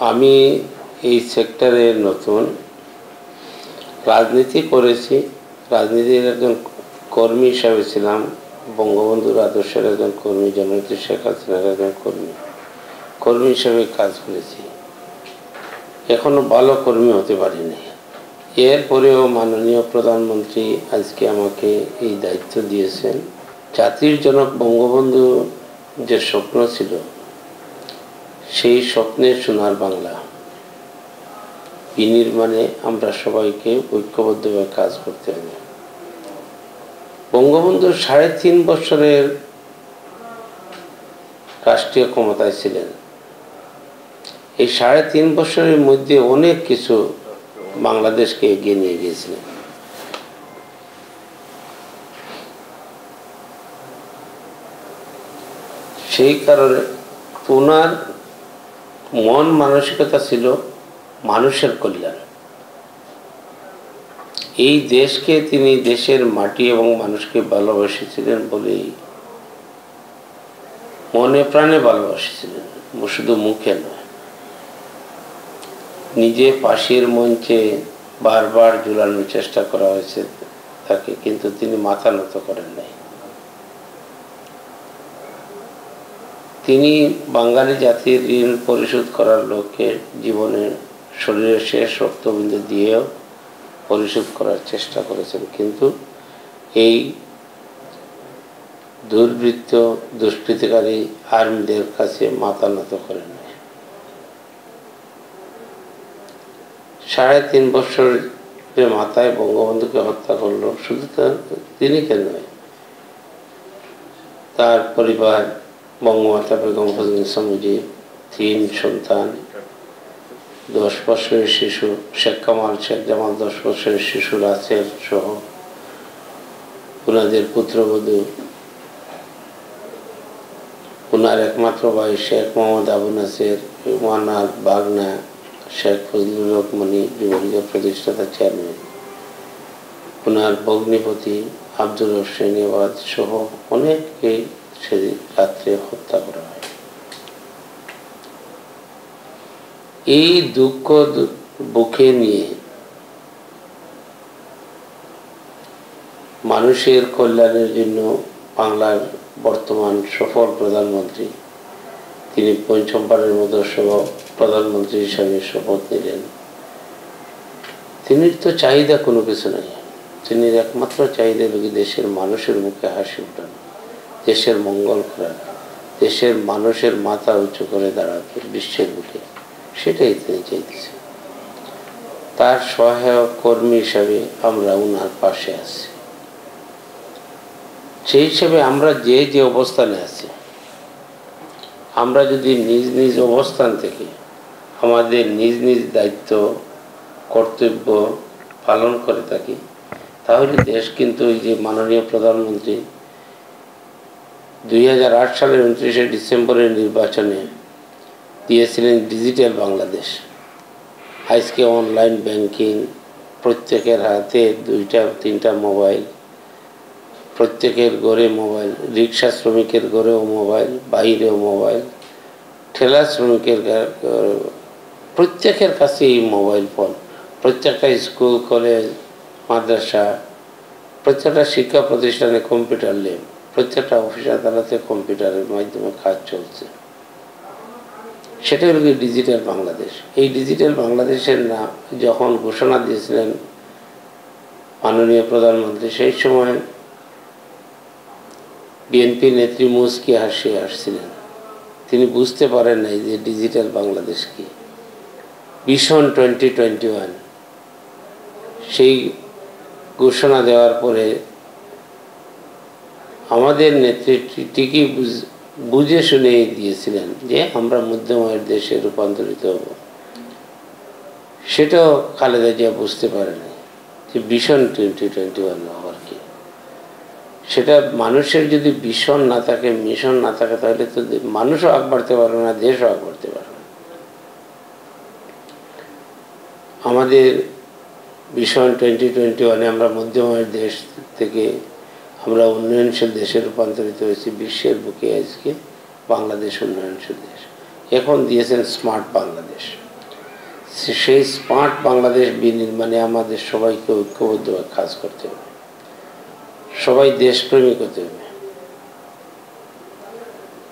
আমি এই সেক্টরে নতুন। রাজনীতি করেছি। রাজনীতির একজন কর্মী হিসাবে ছিলাম। বঙ্গবন্ধুর আদর্শের একজন কর্মী, জননেত্রী শেখ হাসিনার একজন কর্মী। কর্মী হিসাবে কাজ করেছি। এখনও ভালো কর্মী হতে পারিনি। এরপরেও মাননীয় প্রধানমন্ত্রী আজকে আমাকে এই দায়িত্ব দিয়েছেন। জাতির জনক বঙ্গবন্ধু যে স্বপ্ন ছিল সেই স্বপ্নের সোনার বাংলা। বিনির্মাণে আমরা সবাইকে ঐক্যবদ্ধভাবে কাজ করতে হবে। বঙ্গবন্ধু সাড়ে তিন বছরের রাষ্ট্রীয় ক্ষমতায় ছিলেন। এই সাড়ে তিন বছরের মধ্যে অনেক কিছু বাংলাদেশকে এগিয়ে নিয়ে গিয়েছিলেন। সেই কারণে ওনার মন মানসিকতা ছিল মানুষের কল্যাণ। এই দেশকে তিনি দেশের মাটি এবং মানুষকে ভালোবেসেছিলেন বলেই মনে প্রাণে ভালোবাসেছিলেন শুধু মুখে নয়। নিজে পাশের মঞ্চে বারবার ঝুলানোর চেষ্টা করা হয়েছে তাকে, কিন্তু তিনি মাথা নত করেন নাই। তিনি বাঙালি জাতির ঋণ পরিশোধ করার লক্ষ্যে জীবনের শরীরের শেষ রক্তবিন্দু দিয়েও পরিশোধ করার চেষ্টা করেছেন। কিন্তু এই দুর্বৃত্ত দুষ্কৃতিকারী আর্মিদের কাছে মাথা নত করেন সাড়ে তিন বছরের মাথায় বঙ্গবন্ধুকে হত্যা করল। শুধু তিনি কেন? তার পরিবার বঙ্গমাতা বেগম ফজল মুজিব তিন সন্তান, দশ বছরের শিশু, শেখ কামাল, শেখ জামাল, দশ বছরের শিশু, রাসেল সহ ওনাদের পুত্রবধূ। ওনার একমাত্র ভাই শেখ মোহাম্মদ আবু নাসের ওনার বাগনা, শেখ ফজলুল রহমানি, যুবলীগের প্রতিষ্ঠাতা চেয়ারম্যান ওনার ভগ্নিপতি আব্দুল হোসেন সহ অনেককে সেদিন রাত্রে হত্যা করা হয়। এই দুঃখ বুকে নিয়ে মানুষের কল্যাণের জন্য বাংলার বর্তমান সফল প্রধানমন্ত্রী, তিনি পঞ্চমবারের মতো প্রধানমন্ত্রী হিসাবে শপথ নিলেন। তিনি তো চাহিদা কোনো কিছু নাই। তিনি একমাত্র চাহিদা দেশের মানুষের মুখে হাসি উঠানো দেশের মঙ্গল করা, দেশের মানুষের মাথা উঁচু করে দাঁড়াতে বিশ্বের বুকে। সেটাই তিনি চাইতেছেন। তার সহায়ক কর্মী হিসাবে আমরা উনার পাশে আছি। সেই হিসেবে আমরা যে যে অবস্থানে আছি, আমরা যদি নিজ নিজ অবস্থান থেকে আমাদের নিজ নিজ দায়িত্ব, কর্তব্য পালন করে থাকি, তাহলে দেশ কিন্তু ওই যে মাননীয় প্রধানমন্ত্রী দুই হাজার আট সালের উনত্রিশে ডিসেম্বরের নির্বাচনে দিয়েছিলেন ডিজিটাল বাংলাদেশ। আজকে অনলাইন ব্যাংকিং, প্রত্যেকের হাতে দুইটা, তিনটা মোবাইল, প্রত্যেকের ঘরে মোবাইল, রিক্সা শ্রমিকের ঘরেও মোবাইল, বাইরেও মোবাইল, ঠেলা শ্রমিকের প্রত্যেকের কাছে এই মোবাইল ফোন। প্রত্যেকটা স্কুল, কলেজ, মাদ্রাসা, প্রত্যেকটা শিক্ষা প্রতিষ্ঠানে কম্পিউটার ল্যাব। প্রত্যেকটা অফিস আদালতে কম্পিউটারের মাধ্যমে কাজ চলছে। সেটা হল ডিজিটাল বাংলাদেশ। এই ডিজিটাল বাংলাদেশের নাম যখন ঘোষণা দিয়েছিলেন মাননীয় প্রধানমন্ত্রী, সেই সময় বিএনপি নেত্রী মুসকি হাসিয়ে আসছিলেন তিনি বুঝতে পারেন নাই যে ডিজিটাল বাংলাদেশ কি। ভীষণ টোয়েন্টি টোয়েন্টি ওয়ান। সেই ঘোষণা দেওয়ার পরে আমাদের নেতৃত্ব ঠিকই বুঝে শুনে দিয়েছিলেন যে আমরা মধ্যময়ের দেশে রূপান্তরিত হব। সেটাও খালেদা জিয়া বুঝতে পারেনি যে ভীষণ টোয়েন্টি টোয়েন্টি ওয়ান হওয়ার কি। সেটা মানুষের যদি ভীষণ না থাকে, মিশন না থাকে, তাহলে তো মানুষও আগ বাড়তে পারবে না, দেশও আগ বাড়তে পারবে না। আমাদের ভীষণ টোয়েন্টি টোয়েন্টি ওয়ানে আমরা মধ্যময়ের দেশ থেকে আমরা উন্নয়নশীল দেশে রূপান্তরিত হয়েছি বিশ্বের বুকে আজকে, বাংলাদেশ উন্নয়নশীল দেশ। এখন দিয়েছেন স্মার্ট বাংলাদেশ। সেই স্মার্ট বাংলাদেশ বিনির্মাণে আমাদের সবাইকে ঐক্যবদ্ধভাবে কাজ করতে হবে। সবাই দেশপ্রেমিক হতে হবে।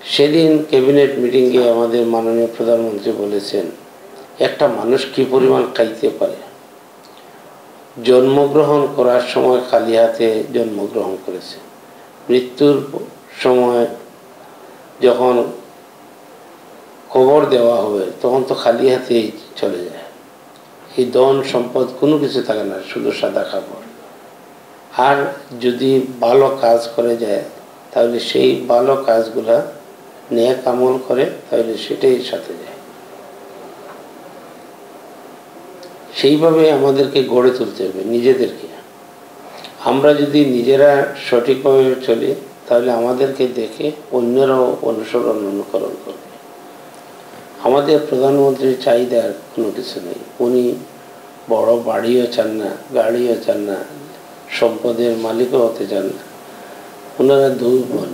সেদিন ক্যাবিনেট মিটিংয়ে আমাদের মাননীয় প্রধানমন্ত্রী বলেছেন, একটা মানুষ কি পরিমাণ খাইতে পারে? জন্মগ্রহণ করার সময় খালি হাতে জন্মগ্রহণ করেছে। মৃত্যুর সময় যখন কবর দেওয়া হবে, তখন তো খালি হাতেই চলে যায়। এই ধন সম্পদ কোনো কিছু থাকে না, শুধু সাদা কাপড়। আর যদি ভালো কাজ করে যায়, তাহলে সেই ভালো কাজগুলা নেক আমল করে, তাহলে সেটাই সাথে যায়। সেইভাবে আমাদেরকে গড়ে তুলতে হবে, নিজেদেরকে। আমরা যদি নিজেরা সঠিকভাবে চলি, তাহলে আমাদেরকে দেখে অন্যরাও অনুসরণ, অনুকরণ করবে। আমাদের প্রধানমন্ত্রীর চাহিদার কোনো কিছু নেই। উনি বড় বাড়িও চান না, গাড়িও চান না, সম্পদের মালিকও হতে চান না। ওনারা দুই বোন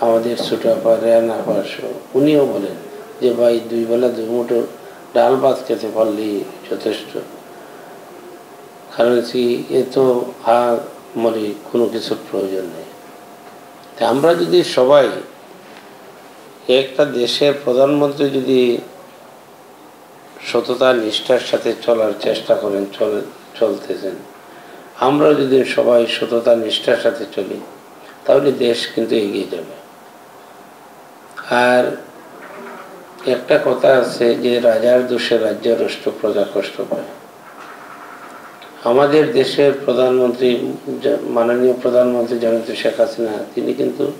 আমাদের ছোট আপা, রেয়ান আপা সহ, উনিও বলেন যে, ভাই, দুই বেলা দুই মুঠো ডাল ভাত খেতে পারলেই যথেষ্ট। কারণ কি, এ তো আর মরে কোনো কিছুর প্রয়োজন নেই। আমরা যদি সবাই একটা দেশের প্রধানমন্ত্রী যদি সততা, নিষ্ঠার সাথে চলার চেষ্টা করেন, চলে, চলতেছেন, আমরা যদি সবাই সততা, নিষ্ঠার সাথে চলি, তাহলে দেশ কিন্তু এগিয়ে যাবে। আর একটা কথা আছে যে রাজার দোষে রাজ্য রাষ্ট্র প্রজা কষ্ট পায় আমাদের দেশের প্রধানমন্ত্রী মাননীয় প্রধানমন্ত্রী জনতা শেখ হাসিনা, তিনি কিন্তু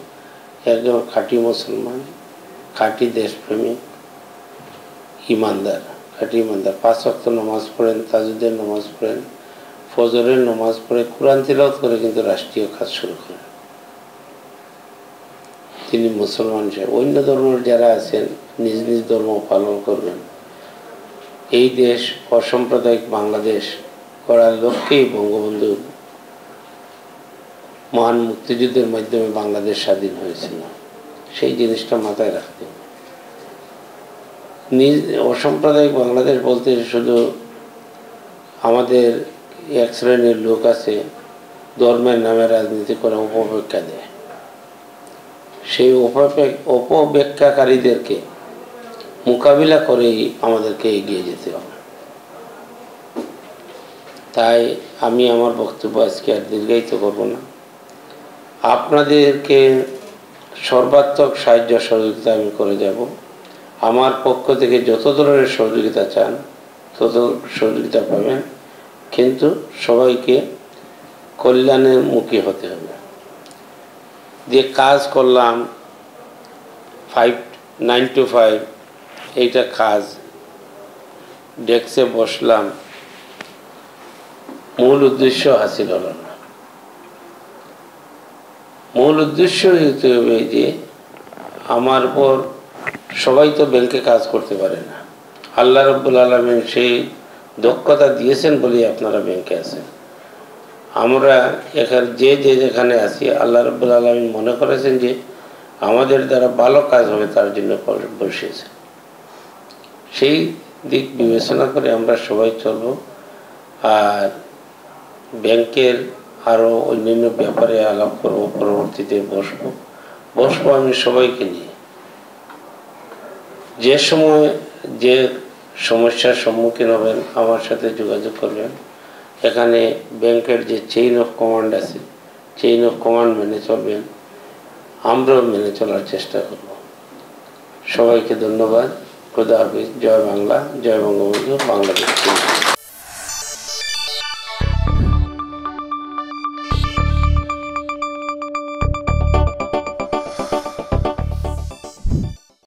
একজন খাঁটি মুসলমান, খাঁটি দেশপ্রেমিক, ইমানদার, খাঁটি ইমানদার। পাঁচ ওয়াক্ত নামাজ পড়েন, তাজুদের নামাজ পড়েন, ফজরের নামাজ পড়ে, কোরআন তিলাওয়াত করে কিন্তু রাষ্ট্রীয় কাজ শুরু করেন। তিনি মুসলমান হিসেবে। অন্য ধর্মের যারা আছেন নিজ নিজ ধর্ম পালন করবেন। এই দেশ, অসাম্প্রদায়িক বাংলাদেশ করার লক্ষ্যেই বঙ্গবন্ধু মহান মুক্তিযুদ্ধের মাধ্যমে বাংলাদেশ স্বাধীন হয়েছিল। সেই জিনিসটা মাথায় রাখতে নিজ অসাম্প্রদায়িক বাংলাদেশ বলতে শুধু আমাদের এক শ্রেণির লোক আছে, ধর্মের নামে রাজনীতি করে উপব্যাখ্যা দেয়। সেই উপব্যা- অপব্যাখ্যাকারীদেরকে মোকাবিলা করেই আমাদেরকে এগিয়ে যেতে হবে। তাই আমি আমার বক্তব্য আজকে আর দীর্ঘায়িত করব না। আপনাদেরকে সর্বাত্মক সাহায্য সহযোগিতা আমি করে যাব। আমার পক্ষ থেকে যত ধরনের সহযোগিতা চান, তত সহযোগিতা পাবেন। কিন্তু সবাইকে কল্যাণের মুখী হতে হবে। যে কাজ করলাম ফাইভ নাইন টু ফাইভ এইটা কাজ। ডেস্কে বসলাম। মূল উদ্দেশ্য হাসিল হলো না। মূল উদ্দেশ্য হতে হবে যে, আমার পর সবাই তো ব্যাংকে কাজ করতে পারে না। আল্লাহ রব্বুল আলমিন সেই দক্ষতা দিয়েছেন বলেই আপনারা ব্যাংকে আছেন। আমরা এখানে, যে যে যেখানে আছি, আল্লাহ রব্বুল আলমিন মনে করেছেন যে, আমাদের দ্বারা ভালো কাজ হবে তার জন্য বসিয়েছেন। সেই দিক বিবেচনা করে আমরা সবাই চলব। আর ব্যাংকের আরও অন্যান্য ব্যাপারে আলাপ করব, পরবর্তীতে বসবো। বসবো আমি সবাইকে নিয়ে। যে সময় যে সমস্যার সম্মুখীন হবেন, আমার সাথে যোগাযোগ করবেন। এখানে ব্যাংকের যে চেইন অফ কমান্ড আছে চেইন অফ কমান্ড মেনে চলবেন। আমরাও মেনে চলার চেষ্টা করব। সবাইকে ধন্যবাদ। খুদা হাফিজ জয় বাংলা জয় বঙ্গবন্ধু বাংলাদেশ